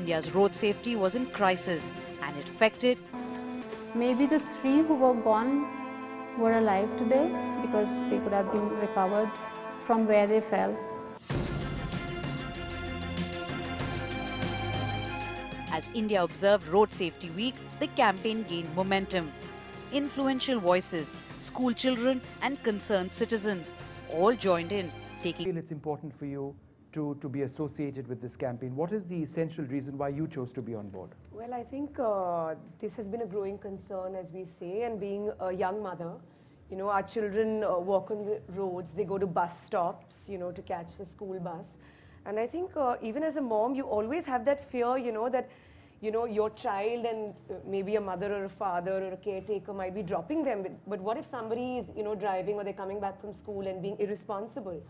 India's road safety was in crisis and it affected Maybe the three who were gone were alive today because they could have been recovered from where they fell. As India observed Road Safety Week, the campaign gained momentum. Influential voices, school children and concerned citizens all joined in, taking it's important for you to, to be associated with this campaign. What is the essential reason why you chose to be on board? Well, I think uh, this has been a growing concern, as we say, and being a young mother, you know, our children uh, walk on the roads, they go to bus stops, you know, to catch the school bus. And I think uh, even as a mom, you always have that fear, you know, that, you know, your child and uh, maybe a mother or a father or a caretaker might be dropping them. But, but what if somebody is, you know, driving or they're coming back from school and being irresponsible?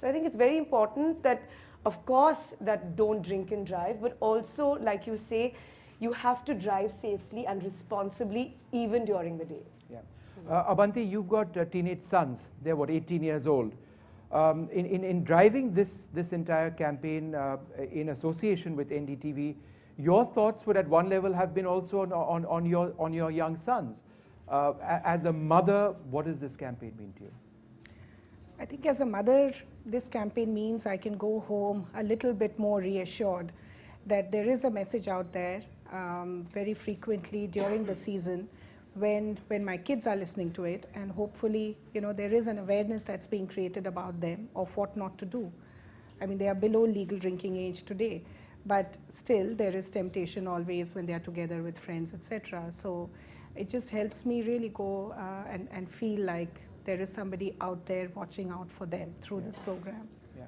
So I think it's very important that, of course, that don't drink and drive, but also, like you say, you have to drive safely and responsibly even during the day. Yeah. Uh, Abanti, you've got uh, teenage sons. They're what, 18 years old. Um, in, in, in driving this, this entire campaign uh, in association with NDTV, your thoughts would at one level have been also on, on, on, your, on your young sons. Uh, as a mother, what does this campaign mean to you? I think as a mother, this campaign means I can go home a little bit more reassured that there is a message out there um, very frequently during the season when, when my kids are listening to it and hopefully, you know, there is an awareness that's being created about them of what not to do. I mean, they are below legal drinking age today, but still there is temptation always when they are together with friends, etc. So it just helps me really go uh, and, and feel like there is somebody out there watching out for them through this program. Yeah.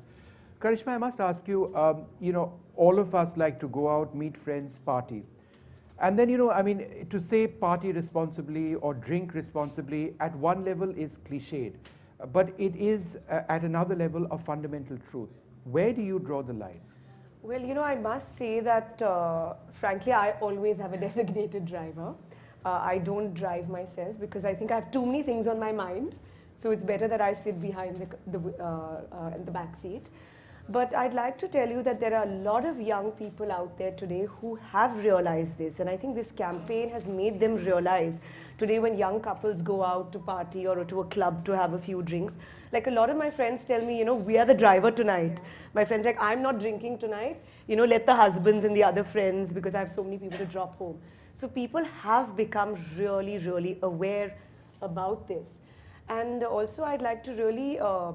Karisma, I must ask you, um, you know, all of us like to go out, meet friends, party. And then, you know, I mean, to say party responsibly or drink responsibly at one level is cliched, but it is uh, at another level a fundamental truth. Where do you draw the line? Well, you know, I must say that, uh, frankly, I always have a designated driver. Uh, I don't drive myself because I think I have too many things on my mind. So it's better that I sit behind the, the, uh, uh, the back seat. But I'd like to tell you that there are a lot of young people out there today who have realized this. And I think this campaign has made them realize today when young couples go out to party or to a club to have a few drinks. Like a lot of my friends tell me, you know, we are the driver tonight. My friends like, I'm not drinking tonight. You know, let the husbands and the other friends because I have so many people to drop home. So people have become really, really aware about this. And also, I'd like to really uh,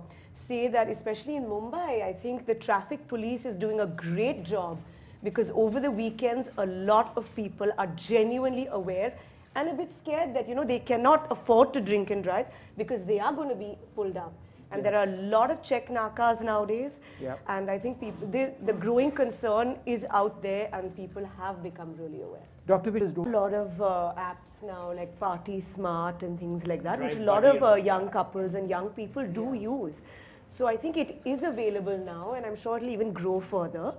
say that, especially in Mumbai, I think the traffic police is doing a great job because over the weekends, a lot of people are genuinely aware and a bit scared that, you know, they cannot afford to drink and drive because they are going to be pulled up. And yeah. there are a lot of check Nakas nowadays. Yeah. And I think people, the growing concern is out there and people have become really aware. Dr. Vish, a lot of uh, apps now like Party Smart and things like that, Drive which a lot of uh, young couples and young people do yeah. use. So I think it is available now and I'm sure it'll even grow further.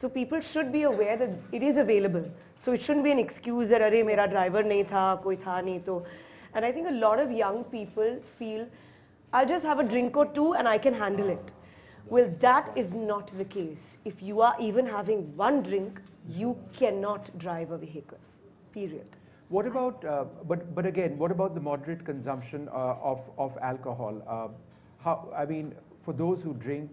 So people should be aware that it is available. So it shouldn't be an excuse that, अरे मेरा driver नहीं था, कोई And I think a lot of young people feel I'll just have a drink or two and I can handle it. Well, that is not the case. If you are even having one drink, you cannot drive a vehicle. Period. What about, uh, but, but again, what about the moderate consumption uh, of, of alcohol? Uh, how, I mean, for those who drink,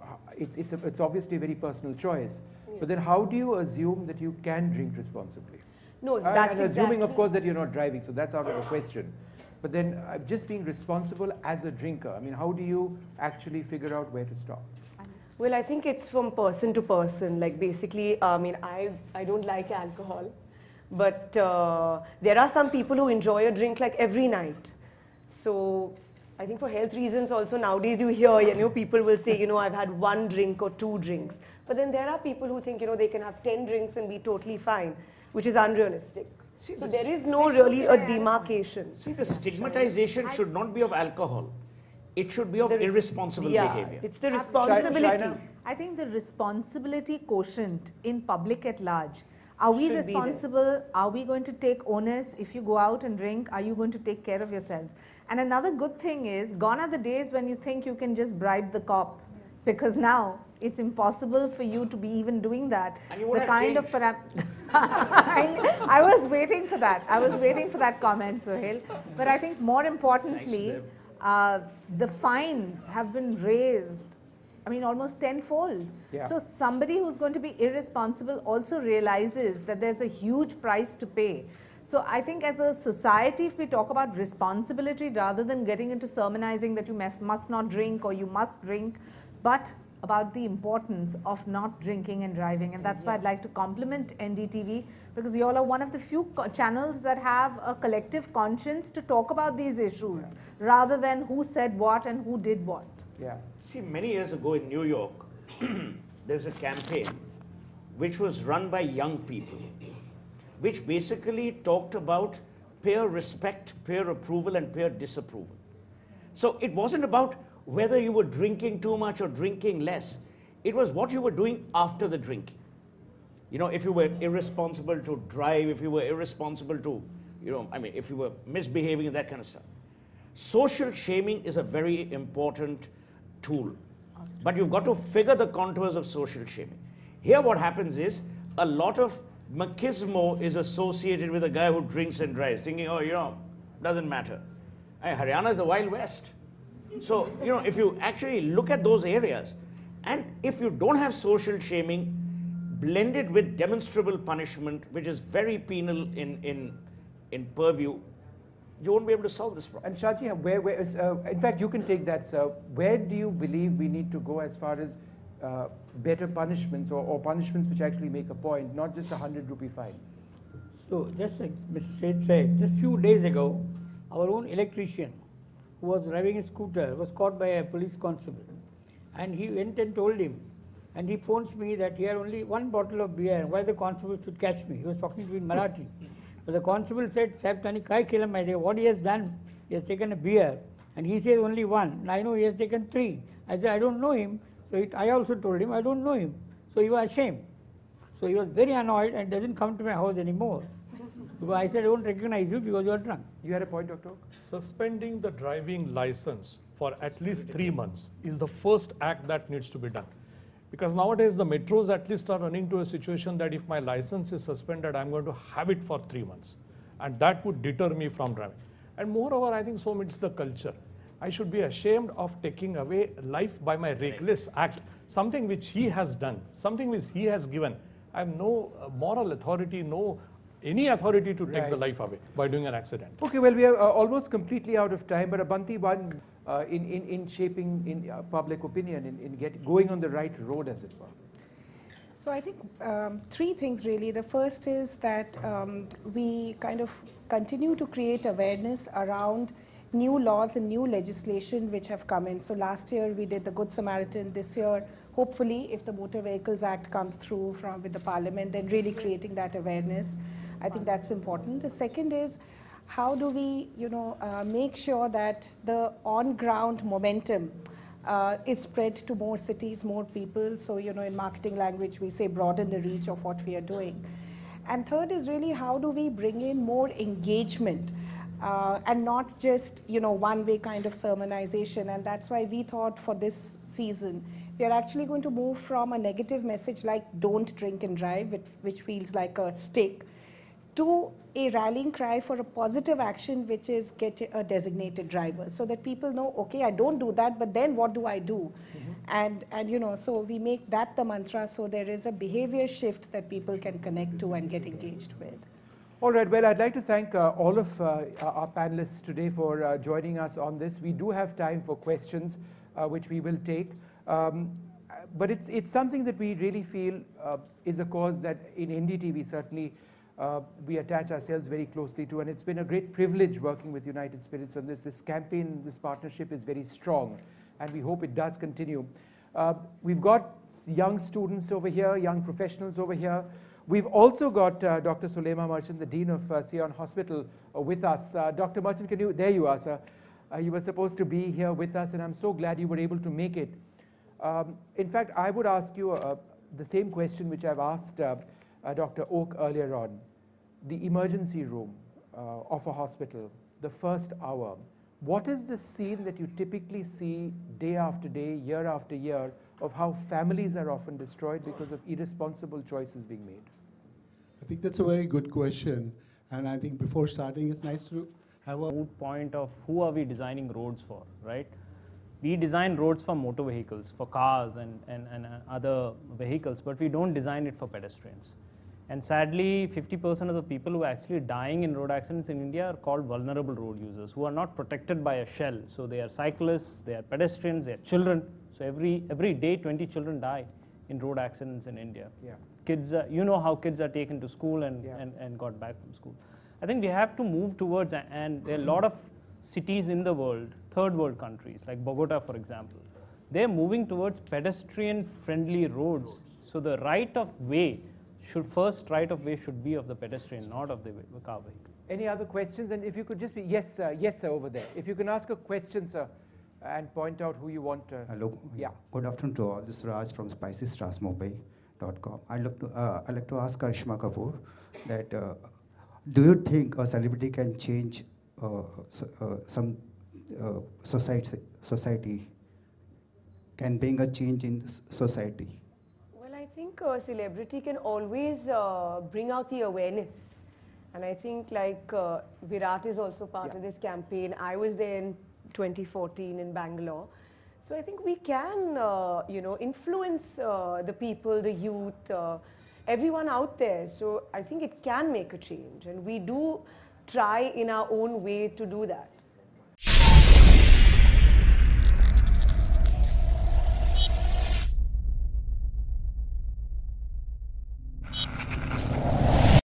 uh, it's, it's, a, it's obviously a very personal choice. But then how do you assume that you can drink responsibly? No, And- that's and assuming, of course, that you're not driving, so that's out of the question. But then uh, just being responsible as a drinker, I mean, how do you actually figure out where to stop? Well, I think it's from person to person. Like basically, I mean, I, I don't like alcohol, but uh, there are some people who enjoy a drink like every night. So I think for health reasons also nowadays you hear, you know, people will say, you know, I've had one drink or two drinks. But then there are people who think, you know, they can have 10 drinks and be totally fine, which is unrealistic. See, so this- there is no really a demarcation. See, the stigmatization should not be of alcohol. It should be of The irresponsible yeah, behavior. It's the responsibility. Shaina? I think the responsibility quotient in public at large. Are we Should responsible? Are we going to take onus? If you go out and drink, are you going to take care of yourselves? And another good thing is, gone are the days when you think you can just bribe the cop. Because now, it's impossible for you to be even doing that. And you the have kind of changed. param- I, I was waiting for that. I was waiting for that comment, Suhel. But I think more importantly, uh, the fines have been raised. I mean, almost tenfold. Yeah. So somebody who's going to be irresponsible also realizes that there's a huge price to pay. So I think as a society, if we talk about responsibility rather than getting into sermonizing that you must, must not drink or you must drink, but about the importance of not drinking and driving. And that's why I'd like to compliment NDTV because you all are one of the few channels that have a collective conscience to talk about these issues rather than who said what and who did what. Yeah. See, many years ago in New York, there's a campaign which was run by young people, which basically talked about peer respect, peer approval, and peer disapproval. So it wasn't about whether you were drinking too much or drinking less, it was what you were doing after the drinking. You know, if you were irresponsible to drive, if you were irresponsible to, you know, I mean, if you were misbehaving and that kind of stuff. Social shaming is a very important tool. But you've got to figure the contours of social shaming. Here, what happens is a lot of machismo is associated with a guy who drinks and drives, thinking, oh, you know, doesn't matter. Hey, Haryana is the Wild West. So, you know, if you actually look at those areas, and if you don't have social shaming blended with demonstrable punishment, which is very penal in, in, in purview, you won't be able to solve this problem. And Shaji, where, where is, uh, in fact, you can take that, sir. Where do you believe we need to go as far as uh, better punishments or, or punishments which actually make a point, not just a 100 rupee fine? So just like Mr. Seth said, just few days ago, our own electrician who was driving a scooter was caught by a police constable. And he went and told him, and he phones me that he had only one bottle of beer, and why the constable should catch me. He was talking to me in Marathi. But the constable said, Sahib, tani kai maide? What he has done, he has taken a beer, and he says only one. And I know he has taken three. I said, I don't know him. So it, I also told him, I don't know him. So he was ashamed. So he was very annoyed and doesn't come to my house anymore. Because I said, I don't recognize you because you are drunk. You had a point, Doctor? Suspending the driving license for at least three months is the first act that needs to be done. Because nowadays the metros at least are running to a situation that if my license is suspended, I'm going to have it for three months. And that would deter me from driving. And moreover, I think so it's the culture. I should be ashamed of taking away life by my reckless act, something which he has done, something which he has given. I have no uh, moral authority, no any authority to take the Right. life away by doing an accident. Okay, well, we are uh, almost completely out of time, but Abanti, one uh, in, in, in shaping in uh, public opinion, in, in get, going on the right road, as it were. So I think um, three things really. The first is that um, we kind of continue to create awareness around new laws and new legislation which have come in. So last year we did the Good Samaritan. This year, hopefully, if the Motor Vehicles Act comes through from with the Parliament, then really creating that awareness. I think that's important. The second is how do we, you know, uh, make sure that the on-ground momentum uh, is spread to more cities, more people. So, you know, in marketing language, we say broaden the reach of what we are doing. And third is really how do we bring in more engagement uh, and not just, you know, one way kind of sermonization. And that's why we thought for this season, we are actually going to move from a negative message like don't drink and drive, which feels like a stick, to a rallying cry for a positive action, which is get a designated driver, so that people know, okay, I don't do that, but then what do I do? And and you know, so we make that the mantra, so there is a behavior shift that people can connect to and get engaged with. All right, well, I'd like to thank uh, all of uh, our panelists today for uh, joining us on this. We do have time for questions, uh, which we will take. Um, but it's, it's something that we really feel uh, is a cause that in NDTV we certainly we attach ourselves very closely to. And it's been a great privilege working with United Spirits on this. This campaign, this partnership is very strong, and we hope it does continue. Uh, we've got young students over here, young professionals over here. We've also got uh, Dr. Suleman Merchant, the Dean of uh, Sion Hospital, uh, with us. Uh, Dr. Merchant, can you, there you are, sir. Uh, you were supposed to be here with us, and I'm so glad you were able to make it. Um, in fact, I would ask you uh, the same question which I've asked uh, uh, Dr. Oak earlier on. The emergency room uh, of a hospital, the first hour. What is the scene that you typically see day after day, year after year of how families are often destroyed because of irresponsible choices being made? I think that's a very good question. And I think before starting, it's nice to have a moot point of who are we designing roads for, right? We design roads for motor vehicles, for cars and, and, and uh, other vehicles, but we don't design it for pedestrians. And sadly, 50% of the people who are actually dying in road accidents in India are called vulnerable road users who are not protected by a shell. So they are cyclists, they are pedestrians, they are children. So every, every day, 20 children die in road accidents in India. Yeah. Kids, uh, you know how kids are taken to school and, Yeah. and, and got back from school. I think we have to move towards, and there are a lot of cities in the world, third world countries, like Bogota, for example, they're moving towards pedestrian friendly roads. So the right of way should, first right of way should be of the pedestrian, not of the car vehicle. Any other questions? And if you could just be, yes, sir, yes, sir, over there. If you can ask a question, sir, and point out who you want to. Hello. Yeah. Good afternoon to all. This is Raj from spicystrassmobile.com. I'd, look to, uh, I'd like to ask Karisma Kapoor that uh, do you think a celebrity can change uh, so, uh, some uh, society, society, can bring a change in society? A celebrity can always uh, bring out the awareness. And I think like uh, Virat is also part Yeah. of this campaign. I was there in 2014 in Bangalore. So I think we can, uh, you know, influence uh, the people, the youth, uh, everyone out there. So I think it can make a change. And we do try in our own way to do that.